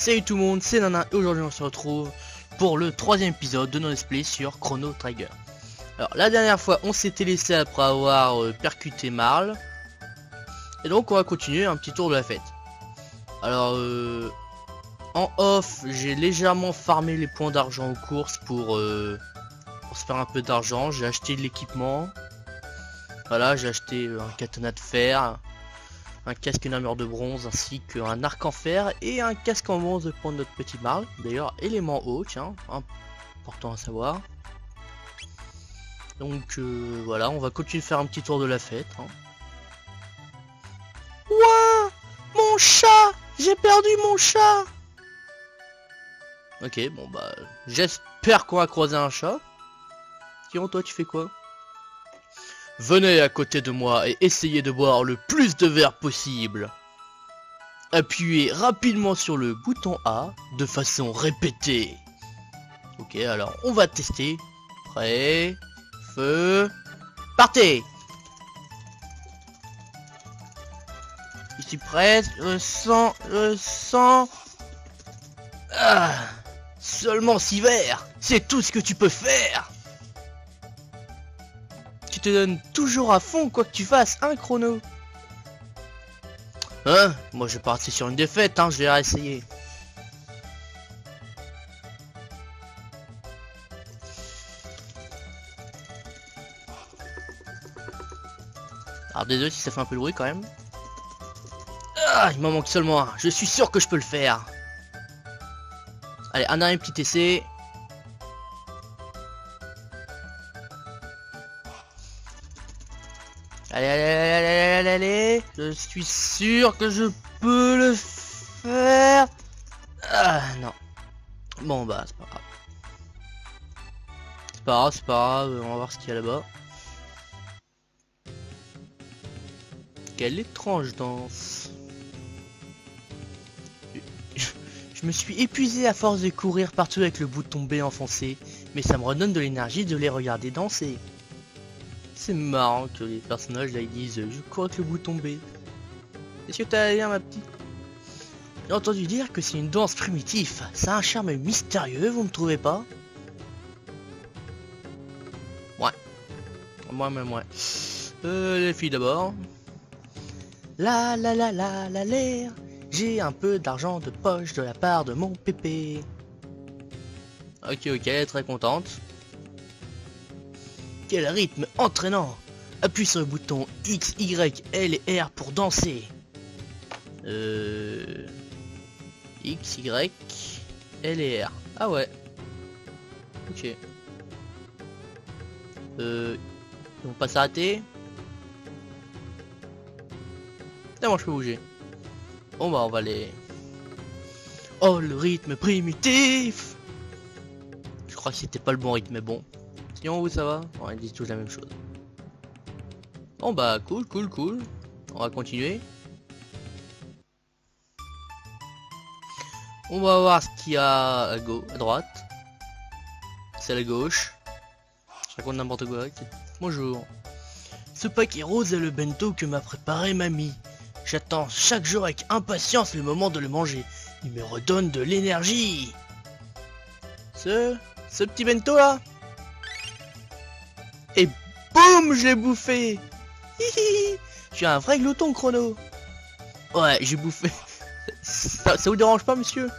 Salut tout le monde, c'est Nana et aujourd'hui on se retrouve pour le troisième épisode de notre display sur Chrono Trigger. Alors la dernière fois on s'était laissé après avoir euh, percuté Marl. Et donc on va continuer un petit tour de la fête. Alors euh, en off j'ai légèrement farmé les points d'argent aux courses pour, euh, pour se faire un peu d'argent. J'ai acheté de l'équipement. Voilà j'ai acheté un katana de fer, un casque une armure de bronze ainsi qu'un arc en fer et un casque en bronze pour notre petit Marl. D'ailleurs, élément haut, tiens, important à savoir. Donc euh, voilà, on va continuer de faire un petit tour de la fête. Hein. Ouah Mon chat J'ai perdu mon chat Ok, bon bah, j'espère qu'on va croiser un chat. Tiens, toi, tu fais quoi? Venez à côté de moi et essayez de boire le plus de verre possible. Appuyez rapidement sur le bouton A de façon répétée. Ok, alors on va tester. Prêt, feu, partez Ici prêt, je sens, je sens... Ah, seulement 6 verres, c'est tout ce que tu peux faire te donnes toujours à fond quoi que tu fasses, un hein, chrono Hein Moi je vais partir sur une défaite, hein, je vais réessayer. Alors désolé si ça fait un peu de bruit quand même. Ah, il m'en manque seulement un. Je suis sûr que je peux le faire. Allez, un dernier petit essai. Allez, allez, allez, allez. Je suis sûr que je peux le faire. Ah, non. Bon, bah, c'est pas grave. C'est pas grave, c'est pas grave. On va voir ce qu'il y a là-bas. Quelle étrange danse. Je me suis épuisé à force de courir partout avec le bouton B enfoncé, mais ça me redonne de l'énergie de les regarder danser. C'est marrant que les personnages là ils disent je crois que le bouton B. Est-ce que t'as rien ma petite? J'ai entendu dire que c'est une danse primitive. Ça a un charme mystérieux, vous me trouvez pas? Ouais. Moi même ouais. Euh, les filles d'abord. La la la la la l'air. J'ai un peu d'argent de poche de la part de mon pépé. Ok ok, très contente. Quel rythme entraînant Appuie sur le bouton X, Y, L et R pour danser. Euh... X, Y, L et R. Ah ouais. Ok. Euh... Ils vont pas s'arrêter moi je peux bouger. Bon bah on va les... Oh le rythme primitif Je crois que c'était pas le bon rythme mais bon. Sinon, où ça va Ils disent tous la même chose. Bon bah, cool, cool, cool. On va continuer. On va voir ce qu'il y a à, à droite. C'est à gauche. Je raconte n'importe quoi. Bonjour. Ce paquet rose est le bento que m'a préparé mamie. J'attends chaque jour avec impatience le moment de le manger. Il me redonne de l'énergie. Ce... Ce petit bento là et boum, je l'ai bouffé Je suis un vrai glouton chrono Ouais, j'ai bouffé. Ça, vous dérange pas, monsieur?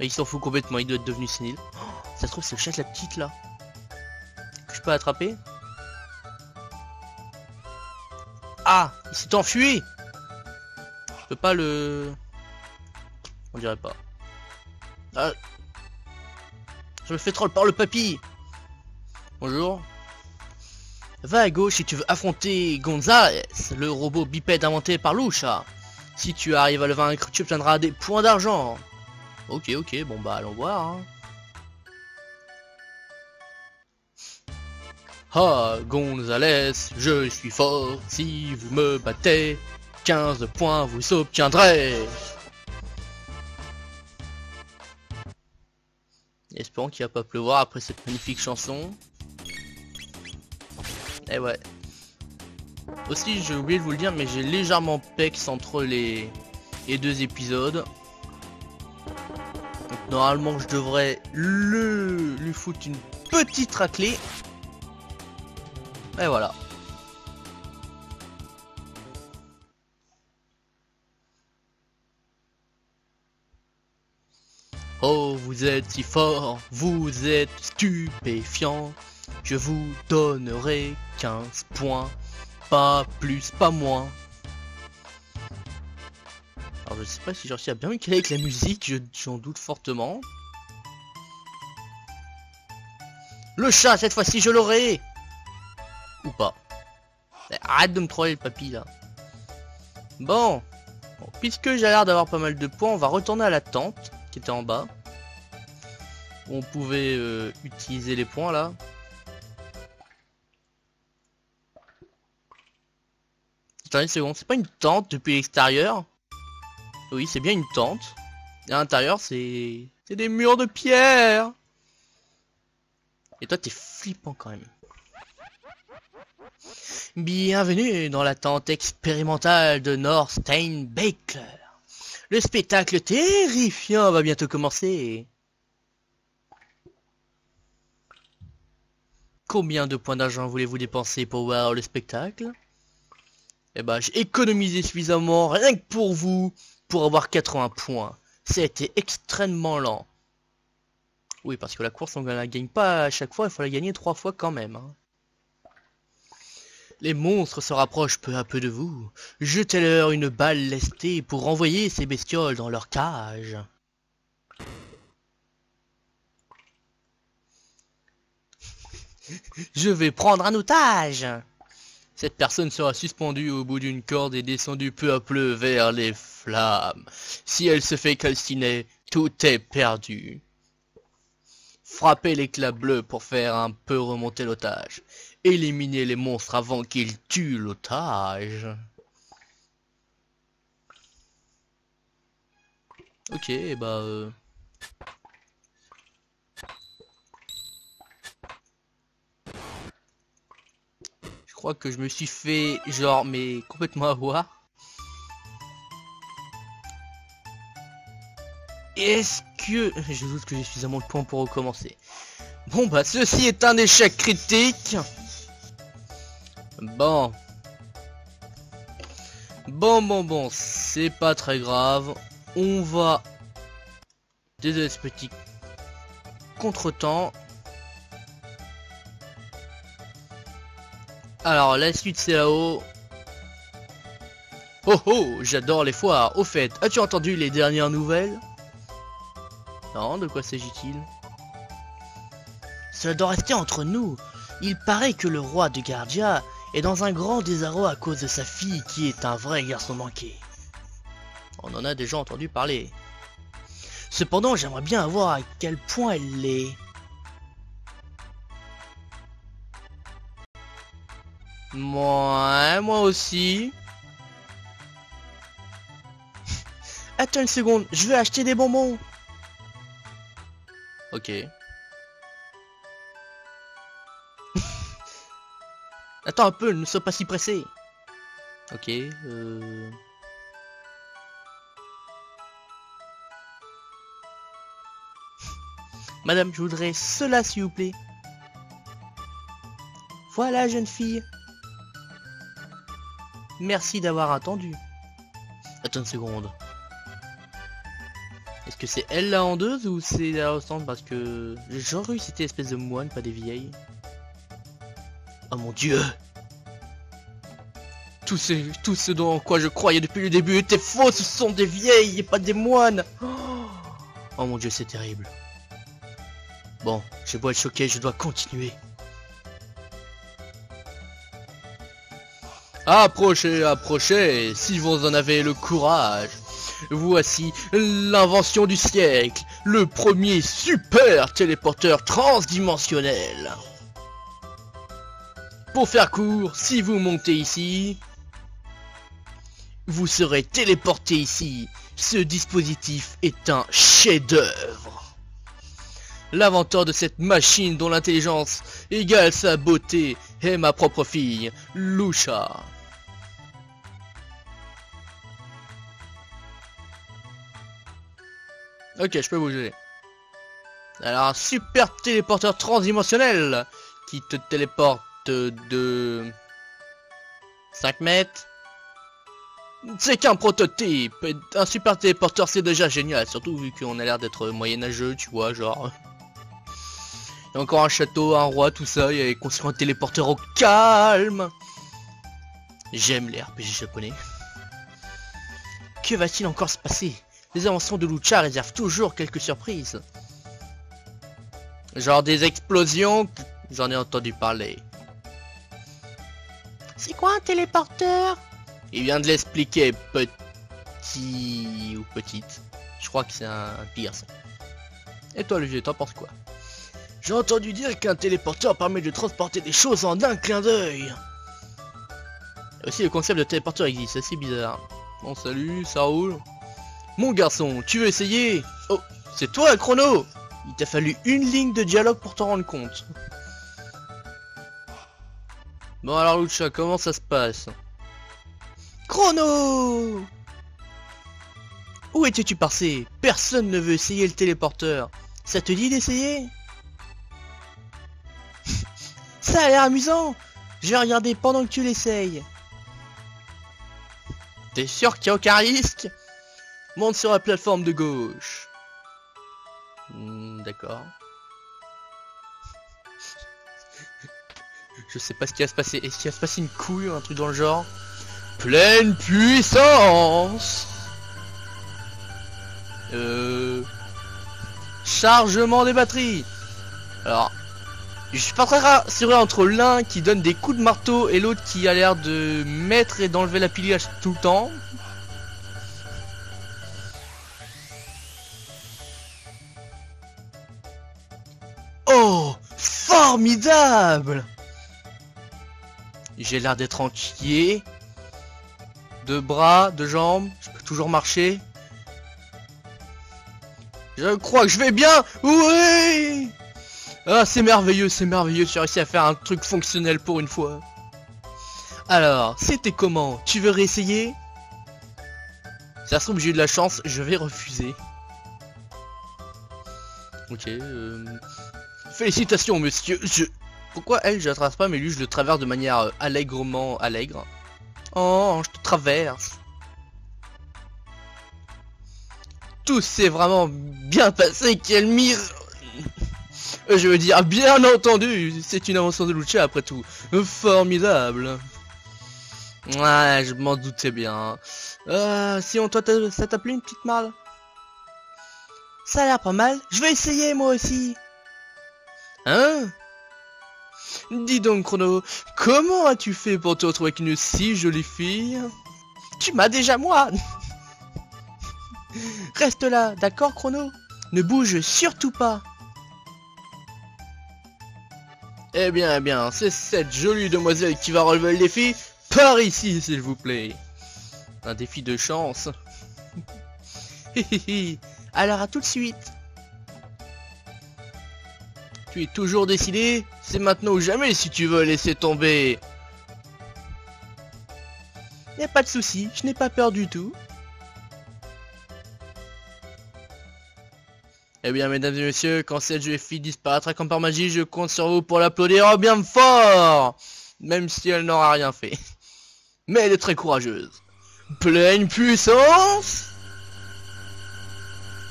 Il s'en fout complètement, il doit être devenu sénile. Oh, ça se trouve, c'est le chat de la petite, là. Que je peux attraper? Ah Il s'est enfui Je peux pas le... On dirait pas. Ah. Je me fais troll par le papy Bonjour. Va à gauche si tu veux affronter Gonzales, le robot bipède inventé par Loucha. Si tu arrives à le vaincre, tu obtiendras des points d'argent. Ok, ok, bon bah allons voir. Hein. Ah, Gonzales, je suis fort. Si vous me battez, 15 points vous obtiendrez. Espérons qu'il va pas pleuvoir après cette magnifique chanson. Eh ouais. Aussi, j'ai oublié de vous le dire, mais j'ai légèrement pex entre les, les deux épisodes. Normalement, je devrais le lui foutre une petite raclée. Et voilà. Oh, vous êtes si fort, vous êtes stupéfiant. Je vous donnerai 15 points, pas plus, pas moins. Alors je sais pas si j'en suis à bien calé avec la musique, j'en doute fortement. Le chat, cette fois-ci je l'aurai Ou pas. Arrête de me troller le papy là. Bon. bon puisque j'ai l'air d'avoir pas mal de points, on va retourner à la tente qui était en bas. On pouvait euh, utiliser les points là. Une seconde, c'est pas une tente depuis l'extérieur? Oui, c'est bien une tente. Et à l'intérieur, c'est... C'est des murs de pierre Et toi, t'es flippant quand même. Bienvenue dans la tente expérimentale de Norstein Baker. Le spectacle terrifiant va bientôt commencer. Combien de points d'argent voulez-vous dépenser pour voir le spectacle? Eh ben, j'ai économisé suffisamment, rien que pour vous, pour avoir 80 points. C'était extrêmement lent. Oui, parce que la course, on ne la gagne pas à chaque fois, il faut la gagner trois fois quand même. Hein. Les monstres se rapprochent peu à peu de vous. Jetez-leur une balle lestée pour renvoyer ces bestioles dans leur cage. Je vais prendre un otage Cette personne sera suspendue au bout d'une corde et descendue peu à peu vers les flammes. Si elle se fait calciner, tout est perdu. Frappez l'éclat bleu pour faire un peu remonter l'otage. Éliminer les monstres avant qu'ils tuent l'otage. Ok, bah... Euh... crois que je me suis fait, genre, mais complètement avoir. Est-ce que... Je doute que j'ai suffisamment de points pour recommencer. Bon bah, ceci est un échec critique. Bon. Bon, bon, bon, c'est pas très grave. On va... Désolé ce petit contretemps. Alors, la suite c'est là-haut. Oh oh, j'adore les foires. Au fait, as-tu entendu les dernières nouvelles? Non, de quoi s'agit-il? Cela doit rester entre nous. Il paraît que le roi de Gardia est dans un grand désarroi à cause de sa fille qui est un vrai garçon manqué. On en a déjà entendu parler. Cependant, j'aimerais bien voir à quel point elle l'est. Moi, moi aussi. Attends une seconde, je veux acheter des bonbons. Ok. Attends un peu, ne sois pas si pressé. Ok, euh... Madame, je voudrais cela s'il vous plaît. Voilà, jeune fille. Merci d'avoir attendu. Attends une seconde. Est-ce que c'est elle la vendeuse ou c'est la restante parce que j'aurais eu cette espèce de moine, pas des vieilles. Oh mon dieu tout ce, tout ce dont quoi je croyais depuis le début était faux, ce sont des vieilles et pas des moines Oh mon dieu, c'est terrible. Bon, je dois être choqué, je dois continuer. Approchez, approchez, si vous en avez le courage. Voici l'invention du siècle, le premier super téléporteur transdimensionnel. Pour faire court, si vous montez ici, vous serez téléporté ici. Ce dispositif est un chef-d'œuvre. L'inventeur de cette machine dont l'intelligence égale sa beauté est ma propre fille, Lucha. Ok, je peux bouger. Alors un super téléporteur transdimensionnel qui te téléporte de 5 mètres. C'est qu'un prototype. Un super téléporteur c'est déjà génial, surtout vu qu'on a l'air d'être moyenâgeux, tu vois, genre. Il y a encore un château, un roi, tout ça, il y construit un téléporteur au calme. J'aime les RPG japonais. Que va-t-il encore se passer? Les inventions de Lucha réservent toujours quelques surprises. Genre des explosions, j'en ai entendu parler. C'est quoi un téléporteur? Il vient de l'expliquer, petit ou petite. Je crois que c'est un pire. Et toi, Olivier, t'en penses quoi? J'ai entendu dire qu'un téléporteur permet de transporter des choses en un clin d'œil. Aussi, le concept de téléporteur existe, c'est bizarre. Bon, salut, ça roule. Mon garçon, tu veux essayer? Oh, c'est toi, Chrono Il t'a fallu une ligne de dialogue pour t'en rendre compte. Bon alors Lucha, comment ça se passe? Chrono Où étais-tu passé? Personne ne veut essayer le téléporteur. Ça te dit d'essayer? Ça a l'air amusant Je vais regarder pendant que tu l'essayes. T'es sûr qu'il n'y a aucun risque? Monte sur la plateforme de gauche. Hmm, d'accord. Je sais pas ce qui va se passer. Est-ce qu'il va se passer une couille ou un truc dans le genre? Pleine puissance Euh... Chargement des batteries Alors... Je suis pas très rassuré entre l'un qui donne des coups de marteau et l'autre qui a l'air de mettre et d'enlever la pilage tout le temps. Oh Formidable j'ai l'air d'être entier. Deux bras, deux jambes. Je peux toujours marcher. Je crois que je vais bien. Oui Ah, c'est merveilleux, c'est merveilleux. J'ai réussi à faire un truc fonctionnel pour une fois. Alors, c'était comment? Tu veux réessayer? Ça se trouve, j'ai eu de la chance. Je vais refuser. Ok. Euh, félicitations, monsieur. Je... Pourquoi elle, je la traverse pas, mais lui, je le traverse de manière euh, allègrement allègre? Oh, je te traverse. Tout s'est vraiment bien passé, quelle mire Je veux dire, bien entendu, c'est une invention de Lucha après tout. Formidable. Ouais, je m'en doutais bien. Euh, si on toi, ça t'a plu une petite marle? Ça a l'air pas mal. Je vais essayer moi aussi. Hein? Dis donc, Chrono, comment as-tu fait pour te retrouver avec une si jolie fille? Tu m'as déjà moi Reste là, d'accord, Chrono? Ne bouge surtout pas Eh bien, eh bien, c'est cette jolie demoiselle qui va relever le défi Par ici, s'il vous plaît Un défi de chance Alors à tout de suite tu es toujours décidé C'est maintenant ou jamais si tu veux laisser tomber. Y a pas de souci, je n'ai pas peur du tout. Eh bien, mesdames et messieurs, quand cette jeune fille disparaîtra comme par magie, je compte sur vous pour l'applaudir bien fort Même si elle n'aura rien fait. Mais elle est très courageuse. Pleine puissance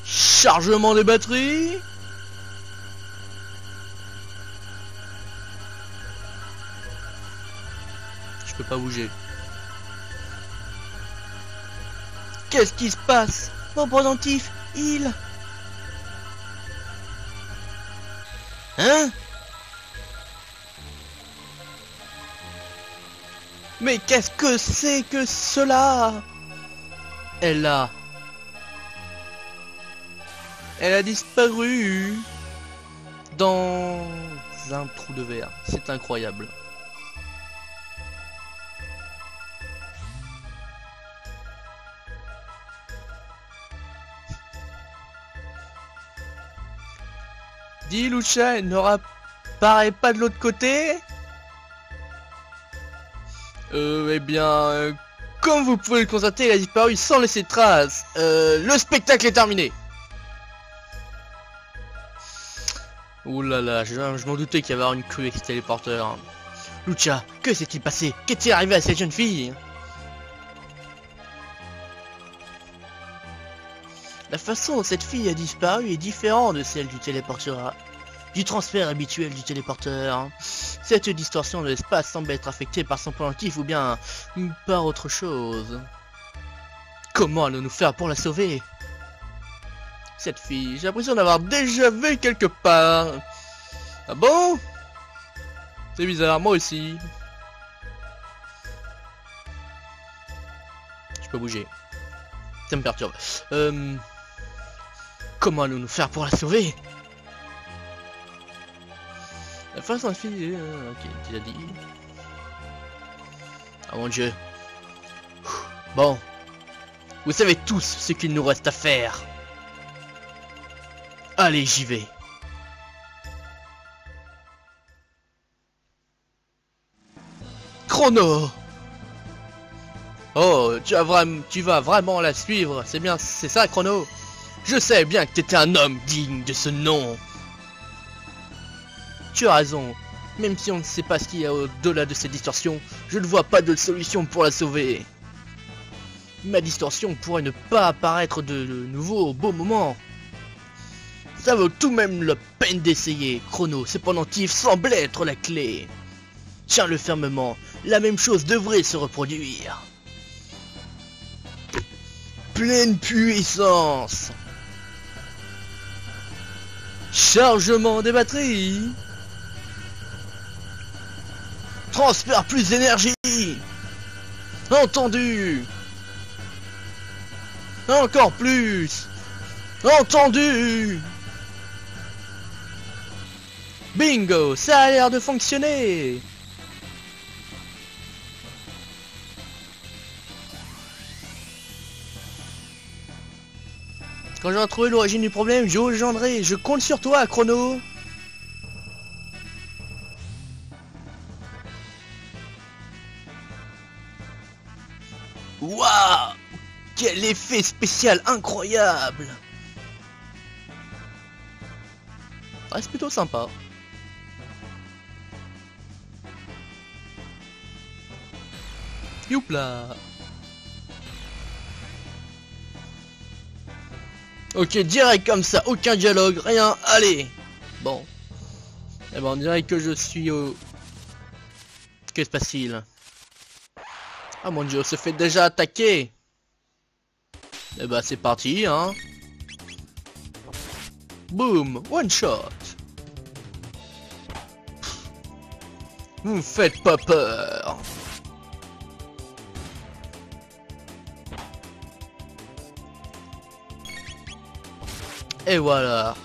Chargement des batteries pas bouger. Qu'est-ce qui se passe Mon pendentif, il... Hein? Mais qu'est-ce que c'est que cela? Elle a... Elle a disparu dans un trou de verre. C'est incroyable. Lucha, elle n'apparaît pas de l'autre côté Euh, eh bien, euh, comme vous pouvez le constater, elle a disparu sans laisser de traces. Euh, le spectacle est terminé. Ouh là là, je, m'en doutais qu'il y avait une queue avec ce téléporteur. Lucia, que s'est-il passé? Qu'est-il arrivé à cette jeune fille? La façon dont cette fille a disparu est différente de celle du téléporteur. Du transfert habituel du téléporteur. Cette distorsion de l'espace semble être affectée par son pendentif ou bien par autre chose. Comment allons-nous faire pour la sauver? Cette fille, j'ai l'impression d'avoir déjà vu quelque part. Ah bon? C'est bizarre, moi aussi. Je peux bouger. Ça me perturbe. Euh... Comment allons-nous faire pour la sauver? La façon de finir... Ok, tu dit. Oh mon dieu. Bon. Vous savez tous ce qu'il nous reste à faire. Allez, j'y vais. Chrono Oh, tu, as vraiment, tu vas vraiment la suivre, c'est bien, c'est ça, Chrono? Je sais bien que t'étais un homme digne de ce nom. Tu as raison, même si on ne sait pas ce qu'il y a au-delà de cette distorsion, je ne vois pas de solution pour la sauver. Ma distorsion pourrait ne pas apparaître de nouveau au beau moment. Ça vaut tout de même la peine d'essayer, Chrono, ce pendentif semble être la clé. Tiens-le fermement, la même chose devrait se reproduire. Pleine puissance Chargement des batteries. Transfert plus d'énergie. Entendu. Encore plus. Entendu. Bingo Ça a l'air de fonctionner Quand j'aurai trouvé l'origine du problème, j'engendrerai. Je compte sur toi, Chrono. Waouh Quel effet spécial incroyable Reste plutôt sympa. Youpla Ok, direct comme ça, aucun dialogue, rien, allez. Bon. Eh ben, on dirait que je suis au... Qui se passe-t-il? Ah mon dieu, on se fait déjà attaquer. Eh ben, c'est parti, hein. Boom, one shot. Vous faites pas peur Et voilà.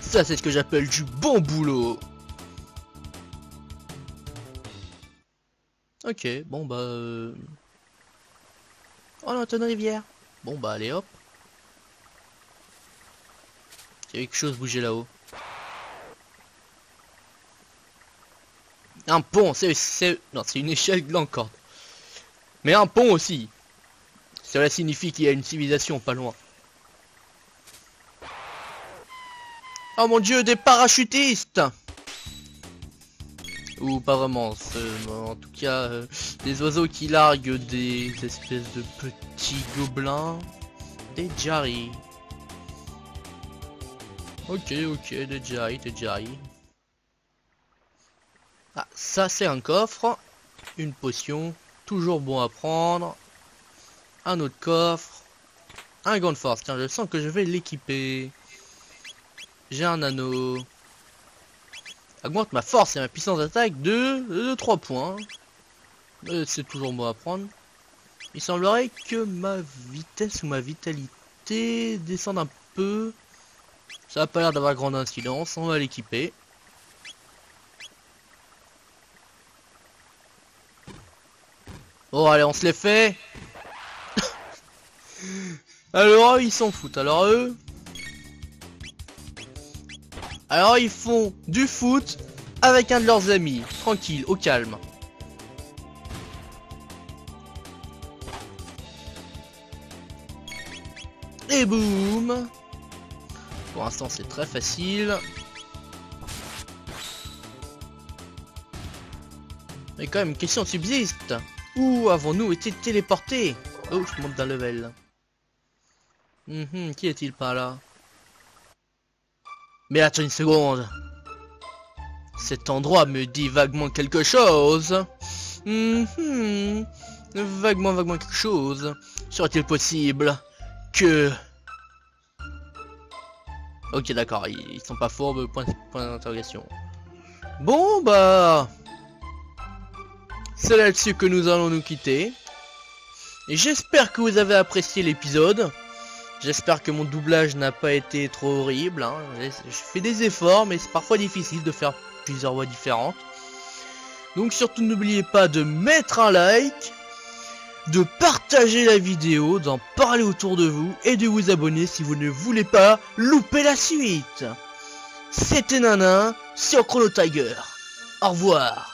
Ça, c'est ce que j'appelle du bon boulot. Ok, bon bah... Euh... Oh non, une rivière. Bon bah allez hop. Il y a quelque chose bouger là-haut. Un pont, c'est... Non, c'est une échelle de encore. Mais un pont aussi. Cela signifie qu'il y a une civilisation pas loin. Oh mon dieu, des parachutistes Ou pas vraiment, en tout cas, euh, des oiseaux qui larguent des espèces de petits gobelins. Des Jari. Ok, ok, des Jari, des Jari. Ah, ça c'est un coffre. Une potion. Toujours bon à prendre. Un autre coffre. Un gant de force. Tiens, je sens que je vais l'équiper. J'ai un anneau. Augmente ma force et ma puissance d'attaque de, 3 points. Euh, c'est toujours bon à prendre. Il semblerait que ma vitesse ou ma vitalité descende un peu. Ça a pas l'air d'avoir grande incidence. On va l'équiper. Bon allez, on se les fait. Alors ils s'en foutent. Alors eux, alors ils font du foot avec un de leurs amis, tranquille, au calme. Et boum Pour l'instant c'est très facile. Mais quand même, question subsiste Où avons-nous été téléportés? Oh, je monte d'un level. Mmh, qui est-il par là? Mais attends une seconde. Cet endroit me dit vaguement quelque chose. Mhm, vaguement, vaguement quelque chose. Serait-il possible que... Ok, d'accord, ils sont pas fourbes, point, point d'interrogation. Bon, bah... C'est là-dessus que nous allons nous quitter. Et j'espère que vous avez apprécié l'épisode. J'espère que mon doublage n'a pas été trop horrible. Hein. Je fais des efforts, mais c'est parfois difficile de faire plusieurs voix différentes. Donc surtout n'oubliez pas de mettre un like, de partager la vidéo, d'en parler autour de vous et de vous abonner si vous ne voulez pas louper la suite. C'était Nana sur Chrono Tiger. Au revoir.